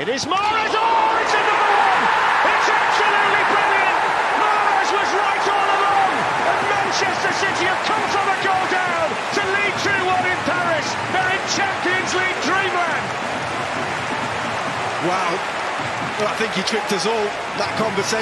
It is Mahrez. Oh, it's another one. It's absolutely brilliant. Mahrez was right all along. And Manchester City have come from a goal down to lead 2-1 in Paris. They're in Champions League dreamland. Wow. Well, I think he tricked us all, that conversation.